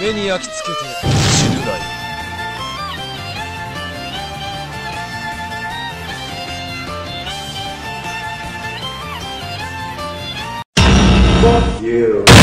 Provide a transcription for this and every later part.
目に焼き付けて死ぬがいい Fuck you.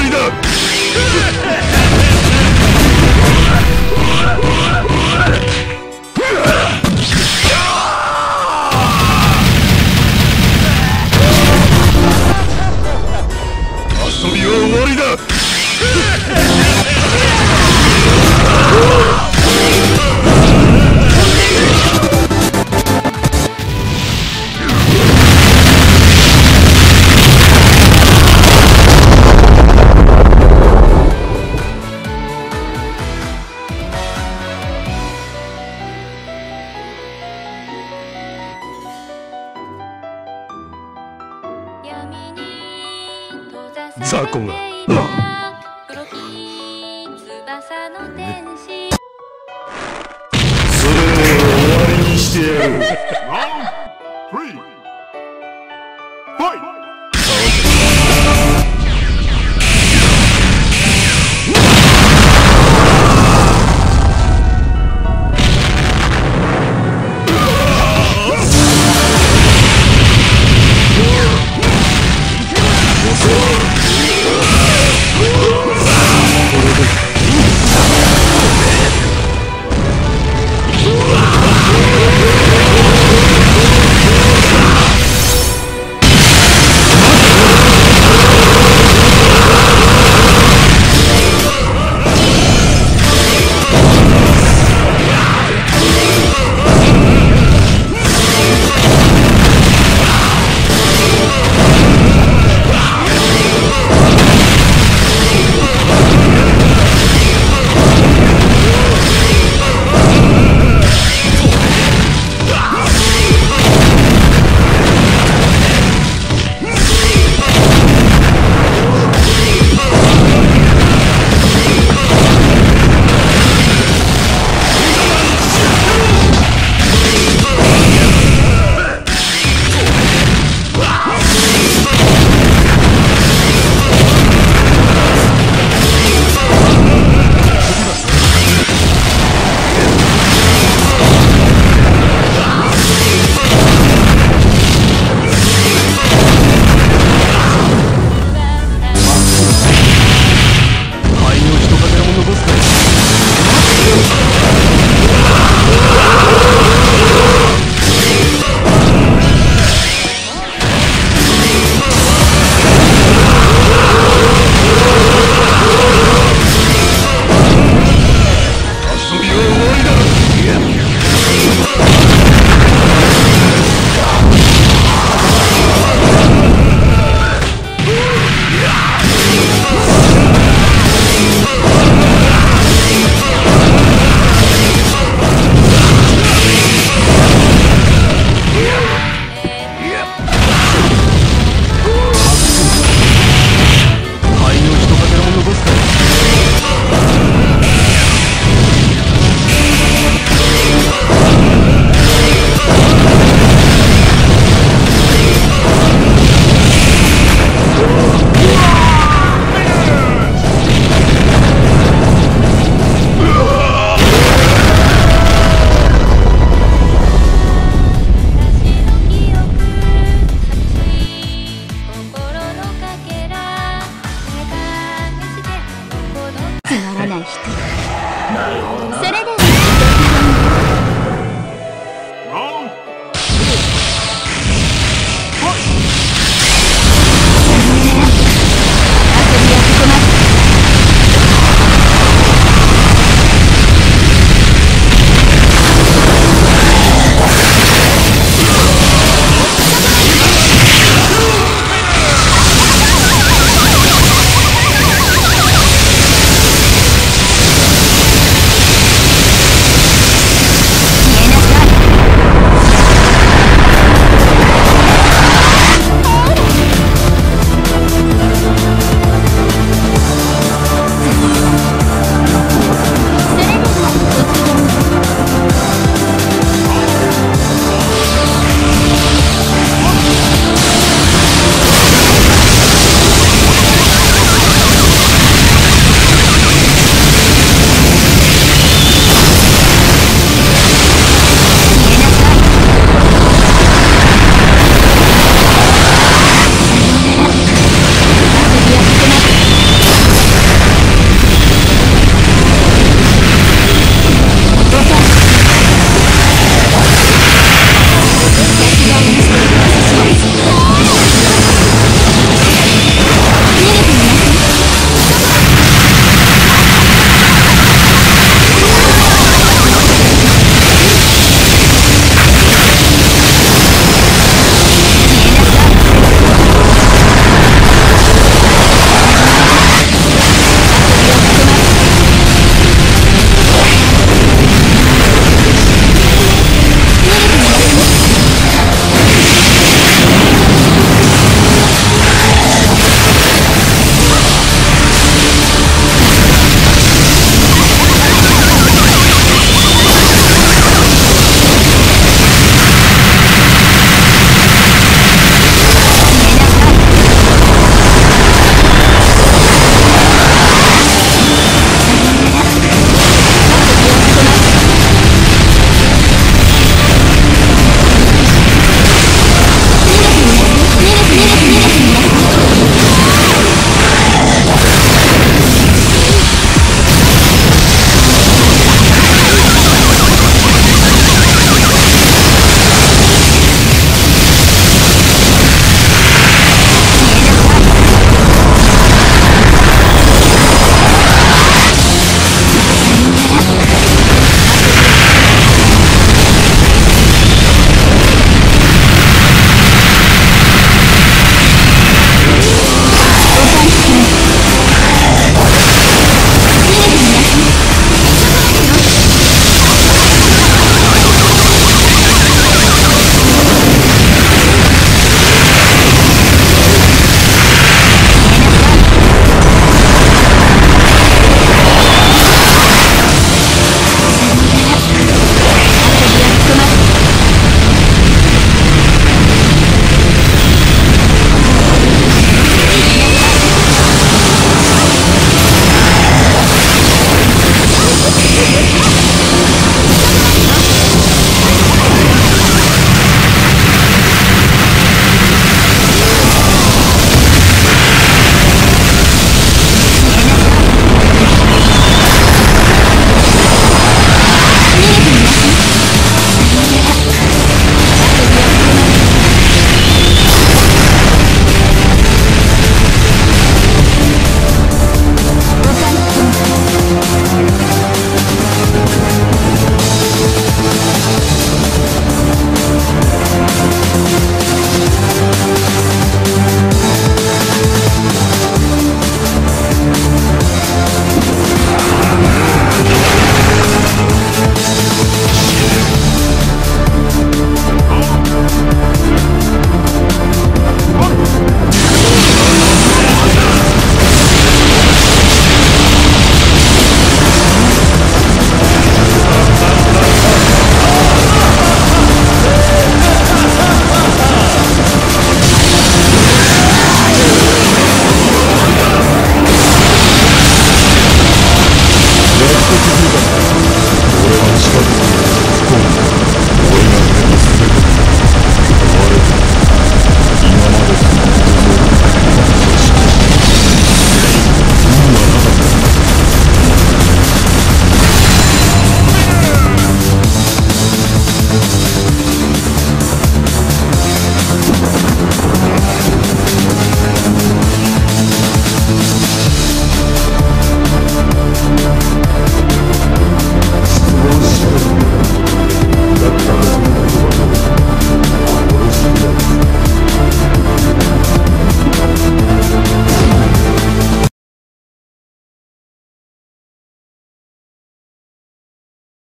りだ。two. Round three. Fight! Oh.